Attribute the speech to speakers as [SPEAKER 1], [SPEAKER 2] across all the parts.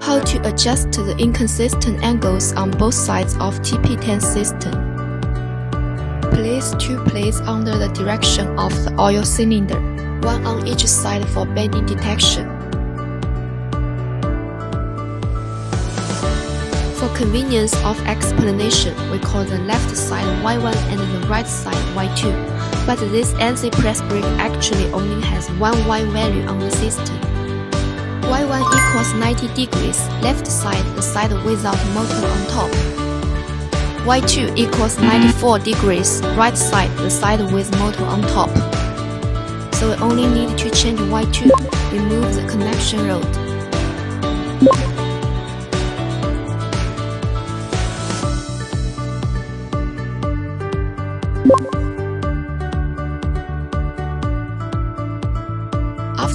[SPEAKER 1] How to adjust the inconsistent angles on both sides of TP10 system. Place two plates under the direction of the oil cylinder, one on each side for bending detection. For convenience of explanation, we call the left side Y1 and the right side Y2, but this NC press brake actually only has one Y value on the system y1 equals 90 degrees, left side the side without motor on top. y2 equals hmm. 94 degrees, right side the side with motor on top. So we only need to change y2, remove the connection rod.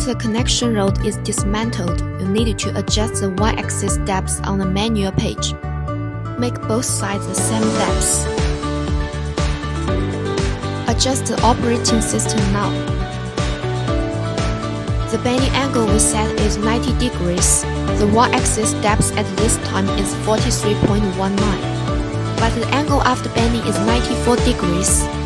[SPEAKER 1] After the connection rod is dismantled, you need to adjust the y-axis depth on the manual page. Make both sides the same depth. Adjust the operating system now. The bending angle we set is 90 degrees. The y-axis depth at this time is 43.19. But the angle after bending is 94 degrees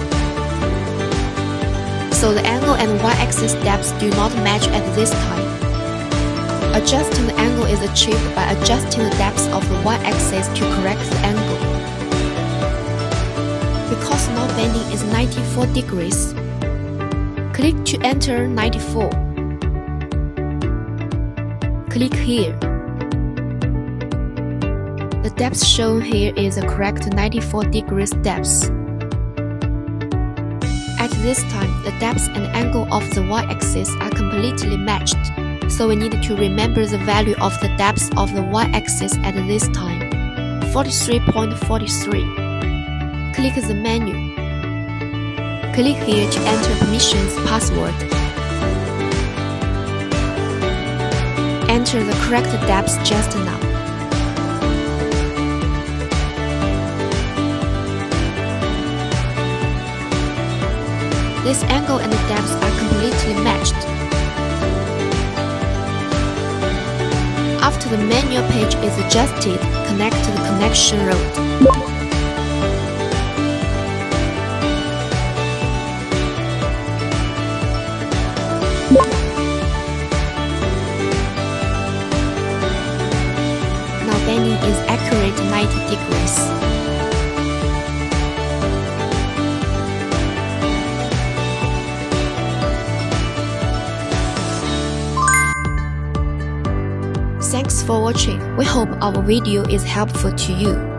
[SPEAKER 1] so the angle and y-axis depths do not match at this time. Adjusting the angle is achieved by adjusting the depth of the y-axis to correct the angle. Because now bending is 94 degrees, click to enter 94. Click here. The depth shown here is the correct 94 degrees depth. At this time, the depth and angle of the y-axis are completely matched, so we need to remember the value of the depth of the y-axis at this time, 43.43. Click the menu. Click here to enter permissions password. Enter the correct depth just now. This angle and depth are completely matched. After the manual page is adjusted, connect to the connection rod. Now bending is accurate 90 degrees. Thanks for watching. We hope our video is helpful to you.